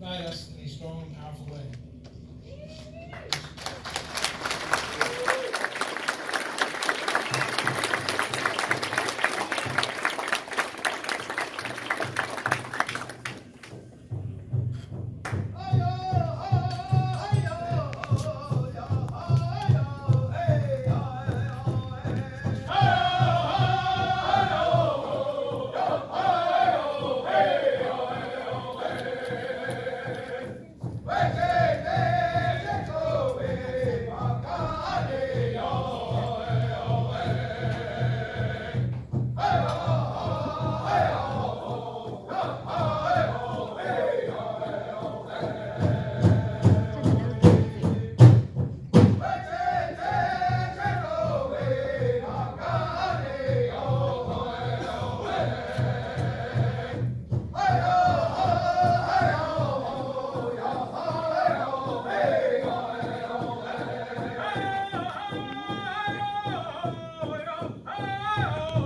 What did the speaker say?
guide us in a strong and powerful way. Oh!